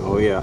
Oh yeah.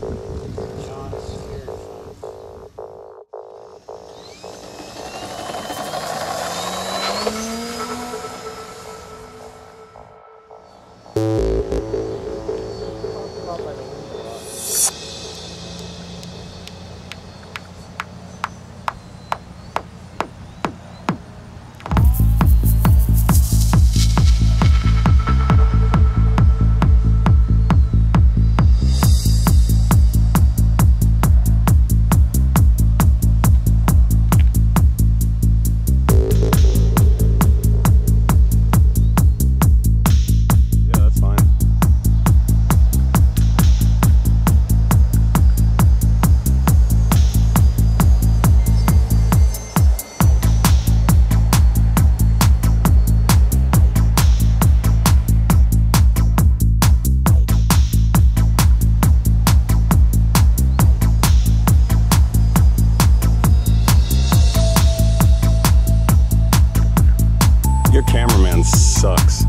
cameraman sucks.